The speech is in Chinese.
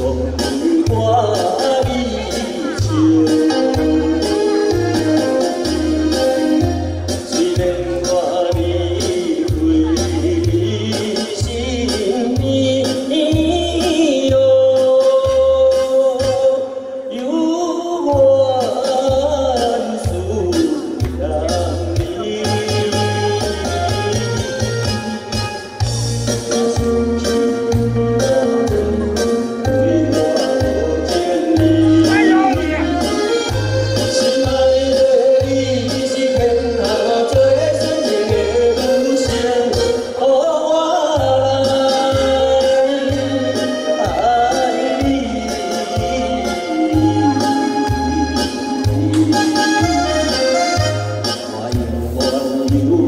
我们 you.